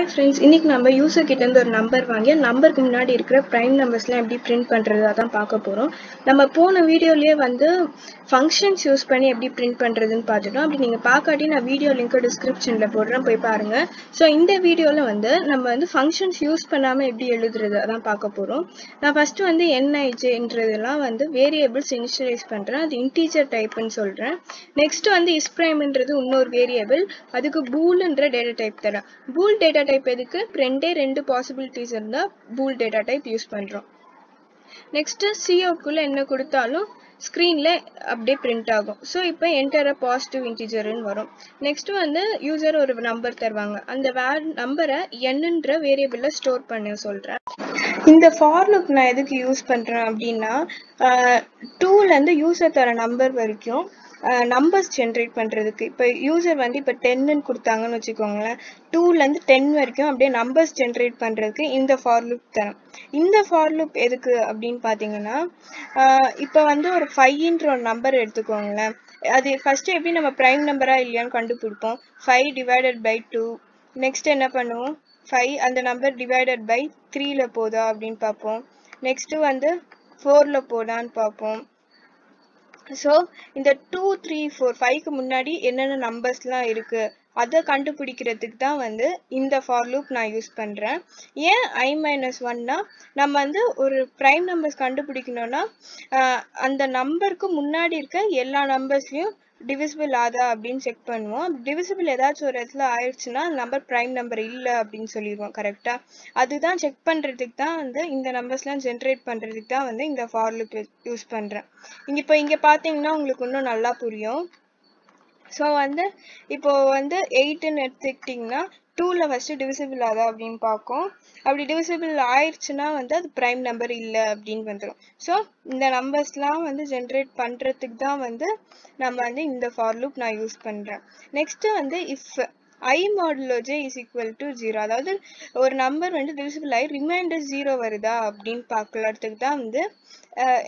Hi friends இன்னைக்கு நம்ம user கிட்டேருந்து ஒரு நம்பர் வாங்கி நம்பருக்கு முன்னாடி இருக்கிற ப்ரைம் நம்பர்ஸ்லாம் எப்படி பிரிண்ட் பண்ணுறதா தான் பார்க்க போகிறோம் நம்ம போன வீடியோலேயே வந்து ஃபங்க்ஷன்ஸ் யூஸ் பண்ணி எப்படி பிரிண்ட் பண்ணுறதுன்னு பார்த்துட்டோம். அப்படி நீங்கள் பார்க்காட்டி நான் வீடியோ லிங்க் டிஸ்கிரிப்ஷனில் போடுறேன் போய் பாருங்கள் ஸோ இந்த வீடியோவில் வந்து நம்ம வந்து ஃபங்க்ஷன்ஸ் யூஸ் பண்ணாமல் எப்படி எழுதுறது அதான் பார்க்க போகிறோம் நான் ஃபஸ்ட்டு வந்து என்ஐஜேன்றதெல்லாம் வந்து வேரியபிள்ஸ் இனிஷியலைஸ் பண்ணுறேன் அது இன்டீஜர் டைப்னு சொல்கிறேன் நெக்ஸ்ட் வந்து இஸ்ப்ரைம்ன்றது இன்னொரு வேரியபிள் அதுக்கு பூல்ன்ற டேட்டா டைப் தரேன். பூல் டேட்டா டைப் எதுக்கு? ரெண்டே ரெண்டு பாசிபிலிட்டிஸ் இருந்தால் பூல் டேட்டா டைப் யூஸ் பண்ணுறோம் நெக்ஸ்ட்டு சிஓக்குள்ளே என்ன கொடுத்தாலும் ஸ்க்ரீனில் அப்படியே பிரிண்ட் ஆகும். ஸோ இப்போ என்டர் அ பாசிட்டிவ் இன்டிஜர்னு வரும். நெக்ஸ்ட் வந்து யூசர் ஒரு நம்பர் தருவாங்க. அந்த வே நம்பரை என்னன்ற வேரியபிளில் ஸ்டோர் பண்ண சொல்கிறேன் இந்த ஃபார் லுக் நான் எதுக்கு யூஸ் பண்ணுறேன் அப்படின்னா டூலேருந்து யூசர் தர நம்பர் வரைக்கும் நம்பர்ஸ் ஜென்ரேட் பண்ணுறதுக்கு இப்போ யூசர் வந்து இப்போ டென்னு கொடுத்தாங்கன்னு வச்சுக்கோங்களேன். டூலேருந்து டென் வரைக்கும் அப்படியே நம்பர்ஸ் ஜென்ரேட் பண்ணுறதுக்கு இந்த ஃபார் லுக் தரேன் இந்த ஃபார் லுக் எதுக்கு அப்படின்னு பார்த்தீங்கன்னா இப்போ வந்து ஒரு ஃபைவ்ன்ற ஒரு நம்பர் எடுத்துக்கோங்களேன். அது ஃபஸ்ட்டு எப்படி நம்ம ப்ரைம் நம்பராக இல்லையான்னு கண்டுபிடிப்போம். Five divided by two next என்ன பண்ணுவோம்? ஃபைவ் அந்த நம்பர் டிவைடட் பை த்ரீல போதா அப்படின்னு பார்ப்போம். நெக்ஸ்ட்டு வந்து ஃபோரில் போதான்னு பார்ப்போம். ஸோ இந்த டூ த்ரீ ஃபோர் ஃபைவ்க்கு முன்னாடி என்னென்ன நம்பர்ஸ்லாம் இருக்குது அதை கண்டுபிடிக்கிறதுக்கு தான் வந்து இந்த ஃபார் லூப் நான் யூஸ் பண்ணுறேன் ஏன் ஐ மைனஸ் ஒன்னா நம்ம வந்து ஒரு ப்ரைம் நம்பர்ஸ் கண்டுபிடிக்கணும்னா அந்த நம்பருக்கு முன்னாடி இருக்க எல்லா நம்பர்ஸ்லையும் டிவிசிபிள் ஆதா அப்படின்னு செக் பண்ணுவோம். டிவிசிபிள் ஏதாச்சும் ஒரு இடத்துல ஆயிடுச்சுன்னா நம்பர் ப்ரைம் நம்பர் இல்லை அப்படின்னு சொல்லிடுவோம் கரெக்டாக அதுதான் செக் பண்ணுறதுக்கு தான் வந்து இந்த நம்பர்ஸ்லாம் ஜென்ரேட் பண்ணுறதுக்கு தான் வந்து இந்த ஃபார் யூஸ் பண்ணுறேன் இங்கே இப்போ இங்கே பார்த்தீங்கன்னா உங்களுக்கு இன்னும் நல்லா புரியும். ஸோ வந்து இப்போது வந்து எயிட்டுன்னு எடுத்துக்கிட்டிங்கன்னா டூவில் ஃபஸ்ட்டு டிவிசிபிள் ஆதா அப்படின்னு பார்க்கும். அப்படி டிவிசிபிள் ஆயிடுச்சுன்னா வந்து அது ப்ரைம் நம்பர் இல்லை அப்படின்னு வந்துடும் ஸோ இந்த நம்பர்ஸ்லாம் வந்து ஜென்ரேட் பண்ணுறதுக்கு தான் வந்து நம்ம வந்து இந்த ஃபார் லூப் நான் யூஸ் பண்ணுறேன் நெக்ஸ்ட்டு வந்து if i modulo j is equal to zero அதாவது ஒரு நம்பர் வந்து டிவிசிபிள் ஆகி ரிமைண்டர் ஜீரோ வருதா அப்படின்னு பார்க்கறதுக்கு தான் வந்து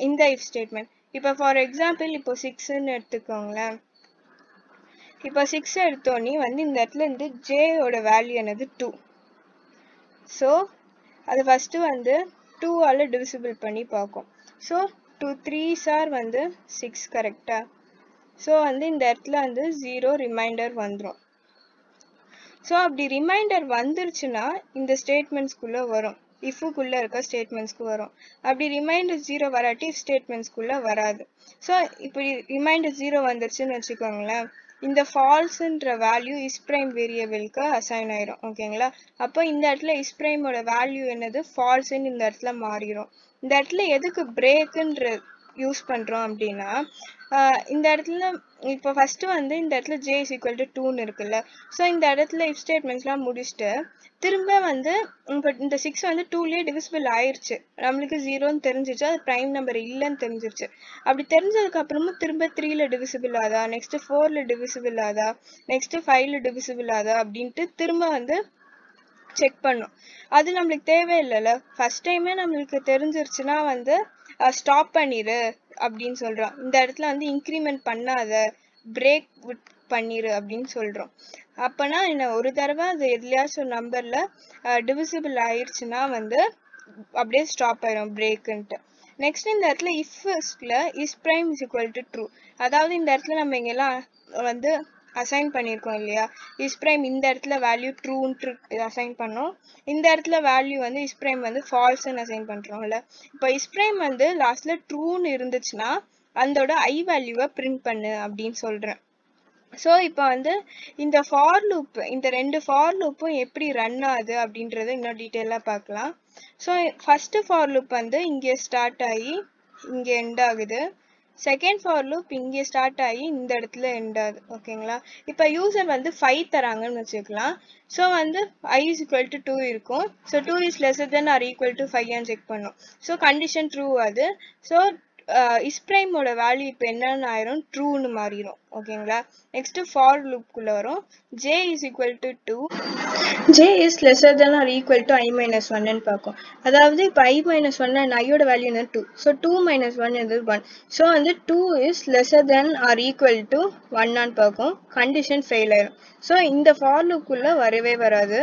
இந்த இஃப் ஸ்டேட்மெண்ட் இப்போ ஃபார் எக்ஸாம்பிள் இப்போ சிக்ஸ்ன்னு எடுத்துக்கோங்களேன். இப்போ சிக்ஸ் எடுத்தோன்னே வந்து இந்த இடத்துல இருந்து ஜேயோட வேல்யூ என்னது டூ ஸோ அது ஃபஸ்ட்டு வந்து டூவால் டிவிசிபிள் பண்ணி பார்க்கும். ஸோ டூ த்ரீ சார் வந்து சிக்ஸ் கரெக்டாக ஸோ வந்து இந்த இடத்துல வந்து ஜீரோ ரிமைண்டர் வந்துடும் ஸோ அப்படி ரிமைண்டர் வந்துருச்சுன்னா இந்த ஸ்டேட்மெண்ட்ஸ்குள்ளே வரும். இஃபுக்குள்ளே இருக்க ஸ்டேட்மெண்ட்ஸ்க்கு வரும். அப்படி ரிமைண்டர் ஜீரோ வராட்டி இஃப் ஸ்டேட்மெண்ட்ஸ்குள்ளே வராது. ஸோ இப்படி ரிமைண்டர் ஜீரோ வந்துருச்சுன்னு வச்சுக்கோங்களேன். இந்த ஃபால்ஸ்ன்ற வேல்யூ இஸ்ப்ரைம் வேரியபிளுக்கு அசைன் ஆயிரும் ஓகேங்களா அப்போ இந்த இடத்துல இஸ்ப்ரைமோட வேல்யூ என்னது? ஃபால்ஸ்ன்னு இந்த இடத்துல மாறிடும் இந்த இடத்துல எதுக்கு பிரேக்குன்ற யூஸ் பண்ணுறோம் அப்படின்னா இந்த இடத்துல இப்போ ஃபஸ்ட்டு வந்து இந்த இடத்துல ஜே இஸ் ஈக்குவல் டு டூன்னு இருக்குல்ல. ஸோ இந்த இடத்துல இஃப் ஸ்டேட்மெண்ட்ஸ்லாம் முடிச்சுட்டு திரும்ப வந்து இப்போ இந்த சிக்ஸ் வந்து டூலேயே டிவிசிபிள் ஆயிடுச்சு நம்மளுக்கு ஜீரோன்னு தெரிஞ்சிச்சு அது ப்ரைம் நம்பர் இல்லைன்னு தெரிஞ்சிருச்சு. அப்படி தெரிஞ்சதுக்கப்புறமும் திரும்ப த்ரீல டிவிசிபிள் ஆதா நெக்ஸ்ட் ஃபோரில் டிவிசிபிள் ஆதா நெக்ஸ்ட் ஃபைவ்ல டிவிசிபிள் ஆதா அப்படின்ட்டு திரும்ப வந்து செக் பண்ணும். அது நம்மளுக்கு தேவையில்லைல்ல. ஃபஸ்ட் டைமே நம்மளுக்கு தெரிஞ்சிருச்சுன்னா வந்து ஸ்டாப் பண்ணிடு அப்படின்னு சொல்கிறோம் இந்த இடத்துல வந்து இன்க்ரிமெண்ட் பண்ணாத பிரேக் விட் பண்ணிடு அப்படின்னு சொல்கிறோம் அப்போனா என்ன ஒரு தடவை அது எதுலையாச்சும் நம்பரில் டிவிசிபிள் ஆயிடுச்சுன்னா வந்து அப்படியே ஸ்டாப் ஆயிடும் பிரேக்குன்ட்டு நெக்ஸ்ட் இந்த இடத்துல இஃப்ல is prime is equal to true அதாவது இந்த இடத்துல நம்ம இங்கெல்லாம் வந்து அசைன் பண்ணியிருக்கோம் இல்லையா? இஸ் ப்ரைம் இந்த இடத்துல வேல்யூ ட்ரூன்ட்டு அசைன் பண்ணோம். இந்த இடத்துல வேல்யூ வந்து இஸ் ப்ரைம் வந்து ஃபால்ஸ்ன்னு அசைன் பண்ணுறோம்ல இப்போ இஸ் ப்ரைம் வந்து லாஸ்ட்டில் ட்ரூன்னு இருந்துச்சுன்னா அதோட ஐ வேல்யூவை பிரிண்ட் பண்ணு அப்படின்னு சொல்கிறேன் ஸோ இப்போ வந்து இந்த ஃபார் லூப் இந்த ரெண்டு ஃபார் லூப்பும் எப்படி ரன் ஆகுது அப்படின்றத இன்னும் டீட்டெயிலாக பார்க்கலாம். ஸோ ஃபஸ்ட்டு ஃபார் லூப் வந்து இங்கே ஸ்டார்ட் ஆகி இங்கே எண்ட் ஆகுது. செகண்ட் ஃபார் லூப் இங்கே ஸ்டார்ட் ஆகி இந்த இடத்துல எண்ட் ஆகுது. ஓகேங்களா இப்போ யூசர் வந்து ஃபைவ் தராங்கன்னு வச்சுக்கலாம். ஸோ வந்து i is equal to two இருக்கும். So two is lesser than or equal to ஃபைவ்னு செக் பண்ணும். ஸோ கண்டிஷன் ட்ரூ அது. ஸோ இஸ்ப்ரைமோட வேல்யூ இப்போ என்னென்னு ஆயிரும் ட்ரூன்னு மாறிடும் ஓகேங்களா நெக்ஸ்ட் ஃபார் லூப்குள்ளே வரும். J is equal to two j is lesser than or equal to i minus ஒன்னு பார்க்கும் அதாவது இப்போ ஐ மைனஸ் ஒன்னு ஐயோட வேல்யூ என்ன two so two minus one எது ஒன் ஸோ வந்து two is lesser than or equal to ஒன்னான்னு பார்க்கும் கண்டிஷன் ஃபெயில் ஆயிரும். ஸோ இந்த ஃபார் லூப்புக்குள்ளே வரவே வராது.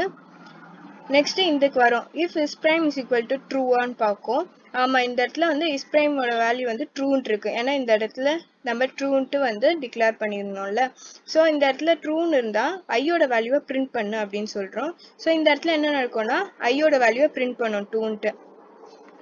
நெக்ஸ்ட் இதுக்கு வரும். If is prime is equal to ட்ரூவான்னு பார்க்கும் ஆமாம் இந்த இடத்துல வந்து இஸ் பிரைமோட வேல்யூ வந்து ட்ரூன்ட்டு இருக்கு. ஏன்னா இந்த இடத்துல நம்ம ட்ரூன்ட்டு வந்து டிக்ளேர் பண்ணியிருந்தோம்ல ஸோ இந்த இடத்துல ட்ரூன்னு இருந்தால் ஐயோட வேல்யூவை பிரிண்ட் பண்ணு அப்படின்னு சொல்கிறோம் ஸோ இந்த இடத்துல என்ன நடக்கும்னா ஐயோட வேல்யூவை பிரிண்ட் பண்ணும் டூன்ட்டு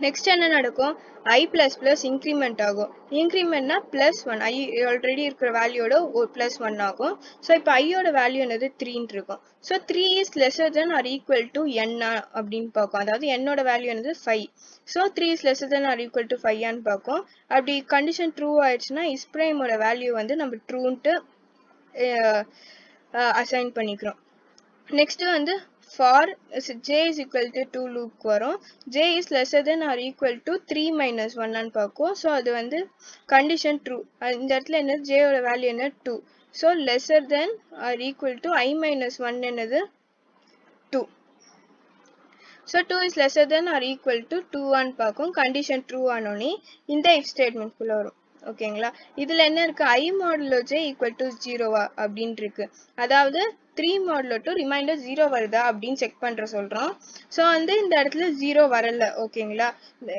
நெக்ஸ்ட் என்ன நடக்கும்? ஐ ப்ளஸ் ப்ளஸ் இன்க்ரிமெண்ட் ஆகும். இன்க்ரிமெண்ட்னா ப்ளஸ் ஒன் ஐ ஆல்ரெடி இருக்கிற வேல்யூட ஒரு ப்ளஸ் ஒன் ஆகும். ஸோ இப்போ ஐயோட வேல்யூ என்னது? த்ரீன்னு இருக்கும். So three is lesser than or equal to n அப்படின்னு பார்க்கும். அதாவது என்னோட வேல்யூ என்னது? Five so three is lesser than or equal to ஃபைவ்யான்னு பார்க்கும். அப்படி கண்டிஷன் ட்ரூ ஆயிடுச்சுன்னா இஸ்பிரைமோட வேல்யூ வந்து நம்ம ட்ரூன்ட்டு அசைன் பண்ணிக்கிறோம். நெக்ஸ்ட் வந்து for j is equal to 2 loop வரும். J is lesser than or equal to 3 minus 1 ன்னு பார்க்கும் ஸோ அது வந்து கண்டிஷன் ட்ரூ இந்த இடத்துல என்னது? ஜேயோட வேல்யூ என்ன two so lesser than or equal to i minus 1 என்னது? Two so two is lesser than or equal to டூவான்னு பார்க்கும் கண்டிஷன் ட்ரூ ஆனோடனே இந்த இஃப் ஸ்டேட்மெண்ட்குள்ளே வரும். ஓகேங்களா இதில் என்ன இருக்கு? I modulo J equal to ஜீரோவா அப்படின்னு இருக்கு. அதாவது three modulo two remainder zero வருதா அப்படின்னு செக் பண்ணுற சொல்கிறோம் ஸோ வந்து இந்த இடத்துல ஜீரோ வரல ஓகேங்களா?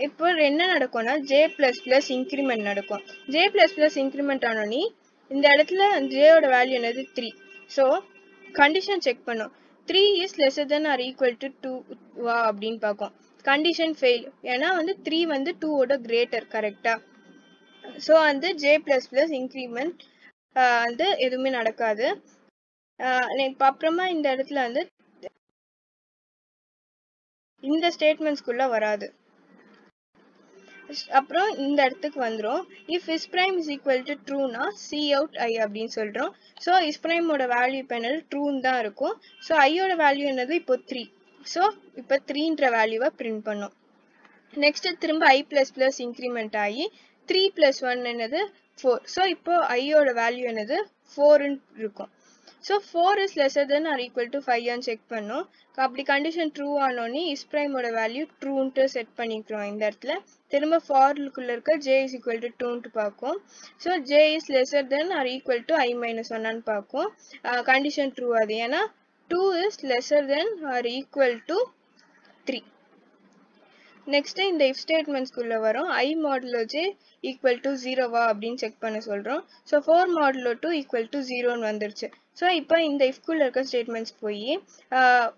இப்போ என்ன நடக்கும்னா ஜே ப்ளஸ் ப்ளஸ் இன்க்ரிமெண்ட் நடக்கும். ஜே ப்ளஸ் ப்ளஸ் இன்க்ரிமெண்ட் ஆனோடனே இந்த இடத்துல ஜேயோட வேல்யூ என்னது? த்ரீ ஸோ கண்டிஷன் செக் பண்ணும். Three is lesser than or equal to two வா அப்படின்னு பார்க்கும். கண்டிஷன் ஃபெயில் ஏன்னா வந்து த்ரீ வந்து டூவோட கிரேட்டர் கரெக்டாக ஸோ வந்து ஜே ப்ளஸ் ப்ளஸ் இன்க்ரிமெண்ட் வந்து எதுவுமே நடக்காது. அப்புறமா இந்த இடத்துல வந்து இந்த ஸ்டேட்மெண்ட்ஸ்குள்ள வராது. அப்புறம் இந்த இடத்துக்கு வந்துடும் if is prime is equal to ட்ரூனா C out i அப்படின்னு சொல்கிறோம் ஸோ இஸ் பிரைமோட வேல்யூ இப்போ என்னது? ட்ரூன்னு தான் இருக்கும். ஸோ ஐயோட வேல்யூ என்னது? இப்போ த்ரீ ஸோ இப்போ த்ரீன்ற வேல்யூவை பிரிண்ட் பண்ணும். நெக்ஸ்ட் திரும்ப ஐ பிளஸ் பிளஸ் இன்க்ரிமெண்ட் ஆகி த்ரீ பிளஸ் ஒன் என்னது? ஃபோர் ஸோ இப்போ ஐயோட வேல்யூ என்னது? ஃபோருன்னு இருக்கும். So four is lesser than or equal to ஃபைவ்னு செக் பண்ணோம். அப்படி கண்டிஷன் ட்ரூ ஆனோடனே இஸ் ப்ரைமோட வேல்யூ ட்ரூன்ட்டு செட் பண்ணிக்கிறோம் இந்த இடத்துல. திரும்ப ஃபார்லுக்குள்ளே இருக்க ஜே இஸ் ஈக்குவல் டு டூன்ட்டு பார்க்கும். So j is lesser than or equal to i minus ஒன்னு பார்க்கும். கண்டிஷன் ட்ரூ அது. ஏன்னா two is lesser than or equal to three next இந்த இஃப் ஸ்டேட்மெண்ட்ஸ்குள்ள வரும். I modulo j equal to ஜீரோவா அப்படின்னு செக் பண்ண சொல்கிறோம் so four modulo two equal to ஜீரோன்னு வந்துருச்சு. ஸோ இப்போ இந்த இஃப்குள்ள இருக்க ஸ்டேட்மெண்ட்ஸ் போய்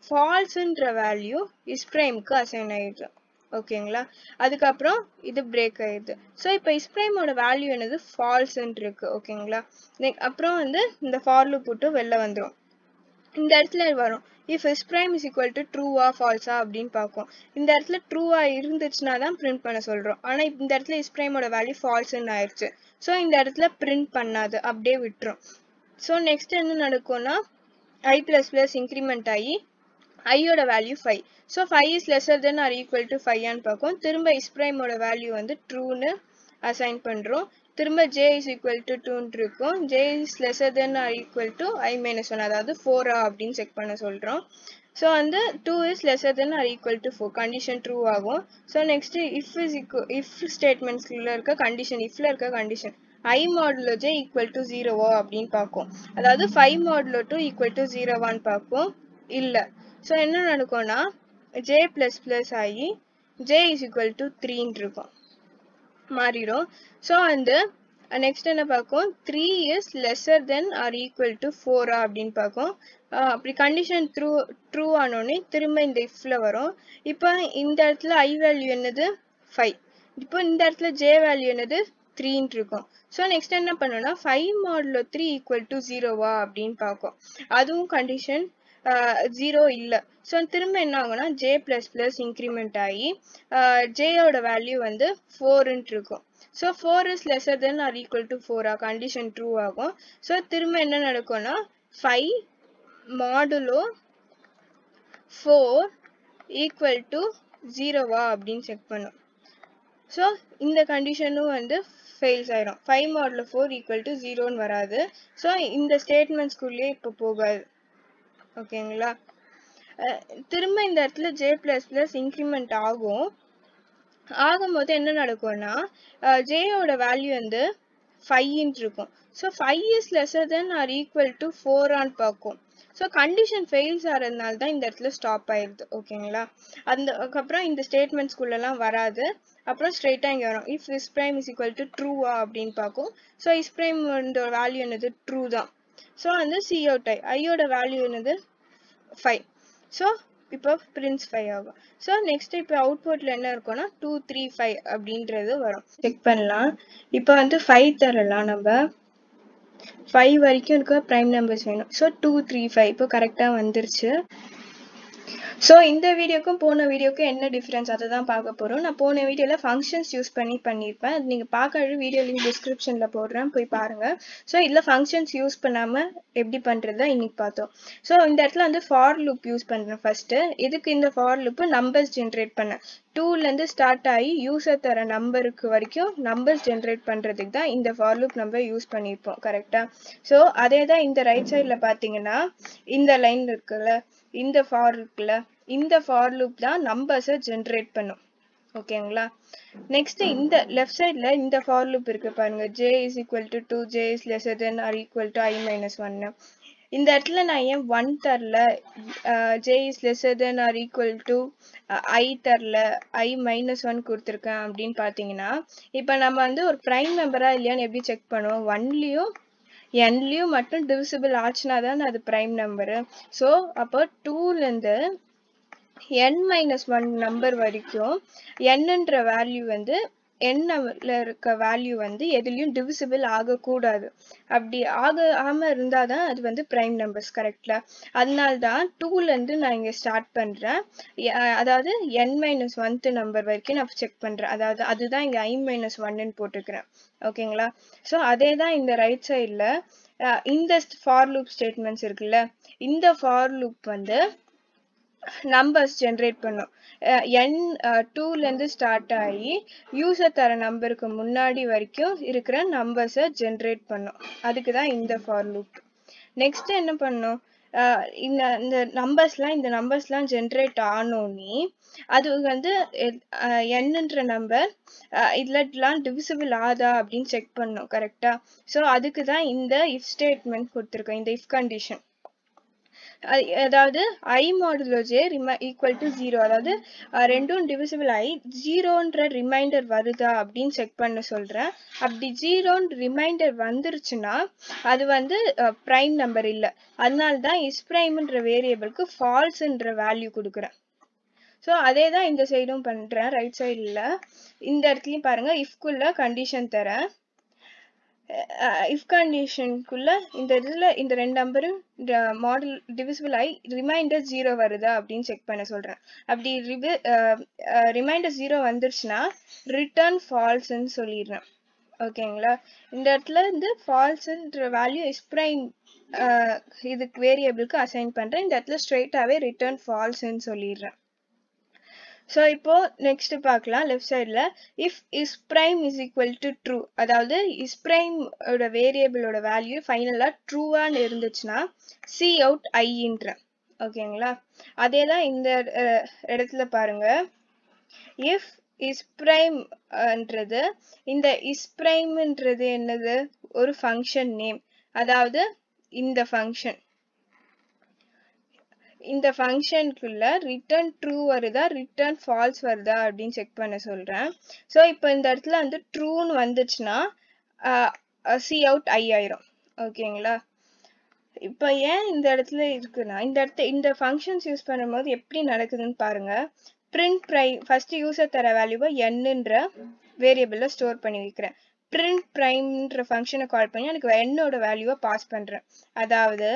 ஃபால்ஸுன்ற வேல்யூ இஸ் ப்ரைம்க்கு அசைன் ஆகிடுது ஓகேங்களா அதுக்கப்புறம் இது பிரேக் ஆயிடுது. ஸோ இப்போ இஸ்பிரைமோட வேல்யூ என்னது? ஃபால்ஸ்ன்ட்டு இருக்குது ஓகேங்களா அப்புறம் வந்து இந்த ஃபார்லு போட்டு வெளில வந்துடும் இந்த இடத்துல வரும். If is prime is equal to ட்ரூவா ஃபால்ஸா அப்படின்னு பார்க்கும் இந்த இடத்துல ட்ரூவா இருந்துச்சுன்னா தான் பிரிண்ட் பண்ண சொல்கிறோம் ஆனால் இந்த இடத்துல இஸ் பிரைமோட வேல்யூ ஃபால்ஸ்ன்னு ஆயிடுச்சு ஸோ இந்த இடத்துல பிரிண்ட் பண்ணாது. அப்படியே விட்டுரும். ஸோ நெக்ஸ்ட் என்ன நடக்கும்னா ஐ ப்ளஸ் ப்ளஸ் இன்க்ரிமெண்ட் ஆகி ஐயோட value five so five is lesser than or equal to ஃபைவ்னு பார்க்கும் திரும்ப இஸ் பிரைமோட வேல்யூ வந்து ட்ரூன்னு அசைன் பண்ணுறோம் திரும்ப ஜே இஸ் ஈக்குவல் டு டூன்னு இருக்கும். J is lesser than or equal to i minus one அதாவது ஃபோரா அப்படின்னு செக் பண்ண சொல்கிறோம் ஸோ வந்து two is lesser than or equal to four condition true ஆகும். So next if is equal if ஸ்டேட்மெண்ட்ஸ்ல இருக்க கண்டிஷன் இஃப்ல இருக்க condition i modulo j equal to ஜீரோவா அப்படின்னு பார்க்கும் அதாவது five modulo two equal to ஜீரோவான்னு பார்க்கும் இல்லை. ஸோ என்ன நடக்கும்னா ஜே ப்ளஸ் ப்ளஸ் ஆகி ஜே இஸ் ஈக்குவல் டு த்ரீன்னு இருக்கும். மாறிடும். ஸோ வந்து நெக்ஸ்ட் என்ன பார்க்கும்? Three is lesser than or equal to ஃபோரா அப்படின்னு பார்க்கும். அப்படி கண்டிஷன் ட்ரூ ட்ரூ ஆனோடனே திரும்ப இந்த இஃப்ல வரும். இப்போ இந்த இடத்துல ஐ வேல்யூ என்னது? ஃபைவ் இப்போ இந்த இடத்துல ஜே வேல்யூ என்னது? த்ரீன்னு இருக்கும். ஸோ நெக்ஸ்ட் என்ன பண்ணோம்னா five modulo three equal to ஜீரோவா அப்படின்னு பார்க்கும். அதுவும் கண்டிஷன் ஜீரோ இல்லை. ஸோ திரும்ப என்ன ஆகும்னா ஜே ப்ளஸ் ப்ளஸ் இன்க்ரிமெண்ட் ஆகி ஜேயோட வேல்யூ வந்து ஃபோருன்ட்டு இருக்கும். So four is lesser than or equal to ஃபோரா condition true ஆகும். ஸோ திரும்ப என்ன நடக்கும்னா five modulo four equal to ஜீரோவா அப்படின்னு செக் பண்ணும். ஸோ இந்த கண்டிஷனும் வந்து ஃபெயில்ஸ் ஆயிரும். ஃபைவ் மாடலில் ஃபோர் ஈக்குவல் டு ஜீரோன்னு வராது. ஸோ இந்த ஸ்டேட்மெண்ட்ஸ்குள்ளேயே இப்போ போகாது. ஓகேங்களா? திரும்ப இந்த இடத்துல ஜே பிளஸ் பிளஸ் இன்க்ரிமெண்ட் ஆகும். ஆகும்போது என்ன நடக்கும்னா ஜேயோட வேல்யூ வந்து ஃபைவ்ன்ட்டு இருக்கும். So five is lesser than or equal to ஃபோரான்னு பார்க்கும். ஸோ கண்டிஷன் ஃபெயில்ஸ் ஆகிறதுனால தான் இந்த இடத்துல ஸ்டாப் ஆயிடுது. ஓகேங்களா? அந்த அதுக்கப்புறம் இந்த ஸ்டேட்மெண்ட்ஸ்குள்ளெல்லாம் வராது. அப்புறம் ஸ்ட்ரெயிட்டாக இங்கே வரும். If is prime is equal to ட்ரூவா அப்படின்னு பார்க்கும். ஸோ இஸ் ப்ரைம் வேல்யூ என்னது? ட்ரூ தான். ஸோ வந்து சிஓ டை ஐ ஐயோட வேல்யூ என்னது? ஃபைவ் ஸோ இப்போ பிரின்ஸ் ஃபைவ் ஆகும். ஸோ நெக்ஸ்ட் இப்போ அவுட்புட்டில் என்ன இருக்கும்னா டூ த்ரீ ஃபைவ் அப்படின்றது வரும். செக் பண்ணலாம். இப்போ வந்து ஃபைவ் தரலாம் நம்ம. ஃபைவ் வரைக்கும் இருக்க ப்ரைம் நம்பர்ஸ் வேணும். ஸோ டூ த்ரீ ஃபைவ் இப்போ கரெக்டாக வந்துருச்சு. ஸோ இந்த வீடியோக்கும் போன வீடியோக்கும் என்ன டிஃப்ரென்ஸ் அதை தான் பார்க்க போகிறோம் நான் போன வீடியோவில் ஃபங்க்ஷன்ஸ் யூஸ் பண்ணி பண்ணியிருப்பேன். அது நீங்கள் பார்க்கறது வீடியோ லிங்க் டிஸ்கிரிப்ஷனில் போடுறேன். போய் பாருங்கள் ஸோ இதில் ஃபங்க்ஷன்ஸ் யூஸ் பண்ணாமல் எப்படி பண்ணுறதா இன்னைக்கு பார்த்தோம். ஸோ இந்த இடத்துல வந்து ஃபார் லுப் யூஸ் பண்ணுறேன் ஃபஸ்ட்டு இதுக்கு இந்த ஃபார் லுப்பு நம்பர்ஸ் ஜென்ரேட் பண்ணேன் டூலேருந்து ஸ்டார்ட் ஆகி யூஸர் தர நம்பருக்கு வரைக்கும் நம்பர்ஸ் ஜென்ரேட் பண்ணுறதுக்கு தான் இந்த ஃபார் லுப் நம்ம யூஸ் பண்ணியிருப்போம். கரெக்டாக ஸோ அதே தான் இந்த ரைட் சைடில் பார்த்தீங்கன்னா இந்த லைன் இருக்குல்ல இந்த ஃபார் இருக்குல்ல இந்த ஃபார் லூப் தான் நம்பர்ஸை ஜென்ரேட் பண்ணும் ஓகேங்களா நெக்ஸ்ட் இந்த லெஃப்ட் சைடில் இந்த ஃபார் லூப் இருக்கு பாருங்க. J is equal to two J is lesser than or equal to I minus ஒன்னு இந்த இடத்துல நான் ஏன் ஒன் தரல? J is lesser than or equal to I தரல. ஐ மைனஸ் ஒன் கொடுத்துருக்கேன் அப்படின்னு பார்த்தீங்கன்னா இப்போ நம்ம வந்து ஒரு ப்ரைம் மெம்பரா இல்லையான்னு எப்படி செக் பண்ணுவோம்? ஒன்லேயும் என்லேயும் மட்டும் டிவிசிபிள் ஆச்சுன்னா தான் அது ப்ரைம் நம்பரு ஸோ அப்போ டூலேருந்து என் மைனஸ் ஒன் நம்பர் வரைக்கும் என்னன்ற வேல்யூ வந்து எண்ணில் இருக்க வேல்யூ வந்து எதுலேயும் டிவிசிபிள் ஆகக்கூடாது. அப்படி ஆக ஆகாமல் இருந்தால் தான் அது வந்து ப்ரைம் நம்பர்ஸ் கரெக்டில் அதனால தான் டூலேருந்து நான் இங்கே ஸ்டார்ட் பண்ணுறேன் அதாவது என் மைனஸ் ஒன்த்து நம்பர் வரைக்கும் நான் செக் பண்ணுறேன் அதாவது அதுதான் இங்கே ஐ மைனஸ் ஒன்னு போட்டுக்கிறேன். ஓகேங்களா ஸோ அதே தான் இந்த ரைட் சைடில் இந்த ஃபார் லூப் ஸ்டேட்மெண்ட்ஸ் இருக்குல்ல இந்த ஃபார் லூப் வந்து நம்பர்ஸ் ஜென்ரேட் பண்ணும். என் டூலேருந்து ஸ்டார்ட் ஆகி யூஸர் தர நம்பருக்கு முன்னாடி வரைக்கும் இருக்கிற நம்பர்ஸை ஜென்ரேட் பண்ணும். அதுக்கு தான் இந்த ஃபார் லூப் நெக்ஸ்ட் என்ன பண்ணும்? இந்த இந்த நம்பர்ஸ்லாம் இந்த நம்பர்ஸ்லாம் ஜென்ரேட் ஆனோன்னே அது வந்து என்னன்ற நம்பர் இதுலலாம் டிவிசிபிள் ஆதா அப்படின்னு செக் பண்ணும் கரெக்டாக ஸோ அதுக்கு தான் இந்த இஃப் ஸ்டேட்மெண்ட் கொடுத்துருக்கோம் இந்த இஃப் கண்டிஷன் அதாவது I modulo J remainder equal to zero அதாவது ரெண்டும் டிவிசிபிள் ஆகி ஜீரோன்ற ரிமைண்டர் வருதா அப்படின்னு செக் பண்ண சொல்கிறேன் அப்படி ஜீரோன்ற ரிமைண்டர் வந்துருச்சுன்னா அது வந்து ப்ரைம் நம்பர் இல்லை. அதனால தான் இஸ் ப்ரைம்ன்ற வேரியபிளுக்கு ஃபால்ஸுன்ற வேல்யூ கொடுக்குறேன். ஸோ அதே தான் இந்த சைடும் பண்ணுறேன் ரைட் சைடில் இந்த இடத்துலையும் பாருங்கள் இஃப்குள்ள கண்டிஷன் தரேன். இஃப் கண்டிஷனுக்குள்ள இந்த இதில் இந்த ரெண்டு நம்பரும் மாடல் டிவிசிபிள் ஆகி ரிமைண்டர் ஜீரோ வருதா அப்படின்னு செக் பண்ண சொல்கிறேன் அப்படி ரிவி ரிமைண்டர் ஜீரோ வந்துருச்சுன்னா ரிட்டர்ன் ஃபால்ஸ்ன்னு சொல்லிடுறேன். ஓகேங்களா இந்த இடத்துல இருந்து ஃபால்ஸ்ன்ற வேல்யூ இஸ் ப்ரைம் இதுக்கு வேரியபிளுக்கு அசைன் பண்ணுறேன் இந்த இடத்துல ஸ்ட்ரெயிட்டாகவே ரிட்டர்ன் ஃபால்ஸ்ன்னு சொல்லிடுறேன். ஸோ இப்போ நெக்ஸ்ட் பார்க்கலாம். லெஃப்ட் சைடில் if is prime is equal to true அதாவது இஸ் ப்ரைமோட வேரியபிளோட வேல்யூ ஃபைனலாக ட்ரூவான்னு இருந்துச்சுன்னா சி அவுட் ஐன்ற ஓகேங்களா அதே தான் இந்த இடத்துல பாருங்க. இஃப் இஸ் ப்ரைம்ன்றது இந்த இஸ் ப்ரைம்ன்றது என்னது? ஒரு ஃபங்க்ஷன் நேம் அதாவது இந்த ஃபங்க்ஷன் இந்த ஃபங்க்ஷனுக்குள்ள ரிட்டர்ன் ட்ரூ வருதா ரிட்டர்ன் ஃபால்ஸ் வருதா அப்படின்னு செக் பண்ண சொல்கிறேன் ஸோ இப்போ இந்த இடத்துல வந்து ட்ரூன்னு வந்துச்சுன்னா சி அவுட் ஐ ஆயிரும். ஓகேங்களா இப்போ ஏன் இந்த இடத்துல இருக்குன்னா இந்த இடத்த இந்த ஃபங்க்ஷன்ஸ் யூஸ் பண்ணும்போது எப்படி நடக்குதுன்னு பாருங்க. பிரிண்ட் ப்ரை ஃபர்ஸ்ட் யூசர் தர வேல்யூவை என்னன்ற வேரியபிளில் ஸ்டோர் பண்ணி வைக்கிறேன். பிரிண்ட் ப்ரைம்ன்ற ஃபங்க்ஷனை கால் பண்ணி எனக்கு என்னோட வேல்யூவை பாஸ் பண்ணுறேன் அதாவது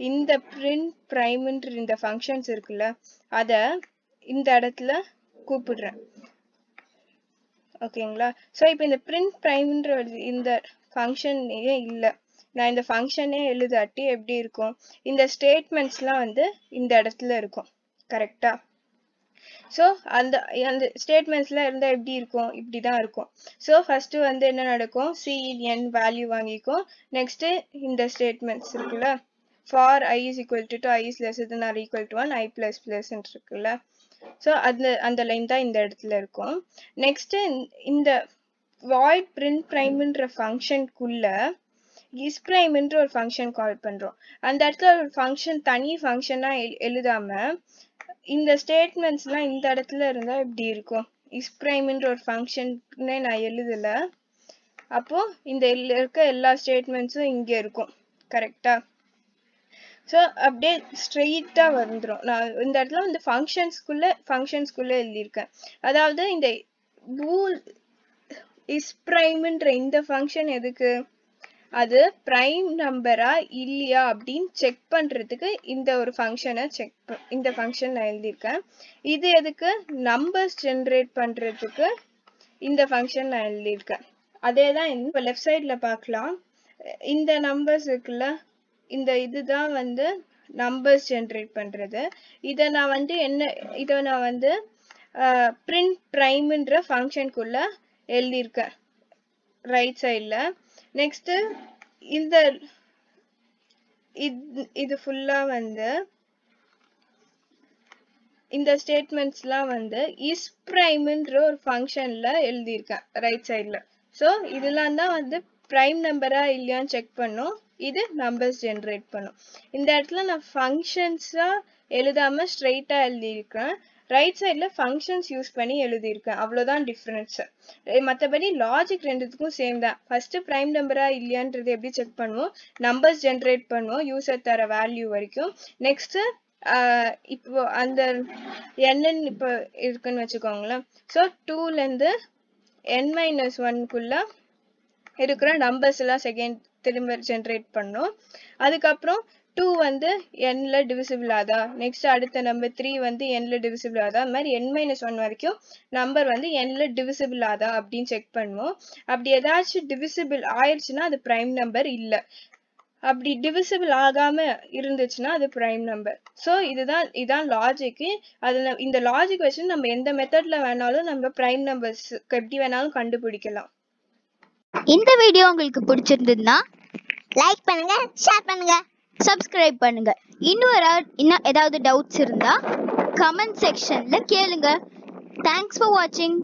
இந்த பிரிண்ட் ப்ரைம்ன்ற இந்த ஃபங்க்ஷன்ஸ் இருக்குல்ல அதை இந்த இடத்துல கூப்பிடுறேன். ஓகேங்களா ஸோ இப்போ இந்த பிரிண்ட் ப்ரைம்ன்ற இந்த ஃபங்க்ஷனே இல்லை. நான் இந்த ஃபங்க்ஷனே எழுதாட்டி எப்படி இருக்கும்? இந்த ஸ்டேட்மெண்ட்ஸ்லாம் வந்து இந்த இடத்துல இருக்கும். கரெக்டா ஸோ அந்த அந்த ஸ்டேட்மெண்ட்ஸ்லாம் இருந்தால் எப்படி இருக்கும்? இப்படி தான் இருக்கும். ஸோ ஃபஸ்ட்டு வந்து என்ன நடக்கும்? சிஎன் வேல்யூ வாங்கிக்கும். நெக்ஸ்ட்டு இந்த ஸ்டேட்மெண்ட்ஸ் இருக்குல்ல? For I is equal to two I is less than or equal to one I plus plus இருக்குல்ல. ஸோ அந்த அந்த லைன் தான் இந்த இடத்துல இருக்கும். நெக்ஸ்ட்டு இந்த வாய்ட் பிரிண்ட் ப்ரைம்ன்ற ஃபங்க்ஷனுக்குள்ள இஸ் பிரைம்ன்ற ஒரு ஃபங்க்ஷன் கால் பண்ணுறோம் அந்த இடத்துல ஒரு ஃபங்க்ஷன் தனி ஃபங்க்ஷனா எழுதாமல் இந்த ஸ்டேட்மெண்ட்ஸ்லாம் இந்த இடத்துல இருந்தால் இப்படி இருக்கும்? இஸ் பிரைம்ன்ற ஒரு ஃபங்க்ஷன்னே நான் எழுதலை. அப்போது இந்த இருக்க எல்லா ஸ்டேட்மெண்ட்ஸும் இங்கே இருக்கும். கரெக்டாக ஸோ அப்படியே ஸ்ட்ரெயிட்டாக வந்துடும் நான் இந்த இடத்துல வந்து ஃபங்க்ஷன்ஸ்குள்ளே ஃபங்க்ஷன்ஸ்குள்ளே எழுதியிருக்கேன். அதாவது இந்த பூல் இஸ் ப்ரைம்ன்ற இந்த ஃபங்க்ஷன் எதுக்கு? அது ப்ரைம் நம்பரா இல்லையா அப்படின்னு செக் பண்ணுறதுக்கு இந்த ஒரு ஃபங்க்ஷனை செக் இந்த ஃபங்க்ஷன் நான் எழுதியிருக்கேன். இது எதுக்கு? நம்பர்ஸ் ஜென்ரேட் பண்ணுறதுக்கு இந்த ஃபங்க்ஷன் நான் எழுதியிருக்கேன். அதே தான் இப்போ லெஃப்ட் சைடில் பார்க்கலாம். இந்த நம்பர்ஸ் இருக்குல்ல இந்த இதுதான் வந்து நம்பர்ஸ் ஜென்ரேட் பண்றது. இதை நான் வந்து என்ன இதை நான் வந்து பிரிண்ட் ப்ரைம்ன்ற ஃபங்க்ஷனுக்குள்ளே எழுதியிருக்கேன். ரைட் சைடில் நெக்ஸ்ட்டு இந்த இது ஃபுல்லாக வந்து இந்த ஸ்டேட்மெண்ட்ஸ்லாம் வந்து இஸ் ப்ரைம்ன்ற ஒரு ஃபங்க்ஷனில் எழுதியிருக்கேன். ரைட் சைடில் ஸோ இதெல்லாம் தான் வந்து ப்ரைம் நம்பரா இல்லையான்னு செக் பண்ணும். இது நம்பர்ஸ் ஜென்ரேட் பண்ணும். இந்த இடத்துல நான் ஃபங்க்ஷன்ஸாக எழுதாமல் ஸ்ட்ரெயிட்டாக எழுதியிருக்கேன் ரைட் சைடில் ஃபங்க்ஷன்ஸ் யூஸ் பண்ணி எழுதியிருக்கேன். அவ்வளோதான் டிஃப்ரென்ஸு மற்றபடி லாஜிக் ரெண்டுத்துக்கும் சேம் தான். ஃபஸ்ட்டு ப்ரைம் நம்பரா இல்லையான்றது எப்படி செக் பண்ணுவோம்? நம்பர்ஸ் ஜென்ரேட் பண்ணுவோம். யூசர் தர வேல்யூ வரைக்கும். நெக்ஸ்ட்டு இப்போ அந்த என்னன்னு இப்போ இருக்குன்னு வச்சுக்கோங்களேன். ஸோ டூலேருந்து என் மைனஸ் ஒன்க்குள்ளே இருக்கிற நம்பர்ஸ் எல்லாம் செகண்ட் திரும்ப ஜென்ரேட் பண்ணோம். அதுக்கப்புறம் டூ வந்து என்ல டிவிசிபிள் ஆதா? நெக்ஸ்ட் அடுத்த நம்பர் த்ரீ வந்து என்ல டிவிசிபிள் ஆதா? அது மாதிரி என் மைனஸ் ஒன் வரைக்கும் நம்பர் வந்து என்ல டிவிசிபிள் ஆதா அப்படின்னு செக் பண்ணுவோம். அப்படி ஏதாச்சும் டிவிசிபிள் ஆயிடுச்சுன்னா அது ப்ரைம் நம்பர் இல்லை. அப்படி டிவிசிபிள் ஆகாம இருந்துச்சுன்னா அது ப்ரைம் நம்பர் ஸோ இதுதான் இதுதான் லாஜிக்கு அதில் இந்த லாஜிக் வச்சு நம்ம எந்த மெத்தட்ல வேணாலும் நம்ம ப்ரைம் நம்பர்ஸ் எப்படி வேணாலும் கண்டுபிடிக்கலாம். இந்த வீடியோ உங்களுக்கு பிடிச்சிருந்ததுன்னா லைக் பண்ணுங்க ஷேர் பண்ணுங்க சப்ஸ்கிரைப் பண்ணுங்க. இன்னும் இன்னும் ஏதாவது டவுட்ஸ் இருந்தா கமெண்ட் செக்ஷன்ல கேளுங்க. தேங்க்ஸ் ஃபார் வாட்சிங்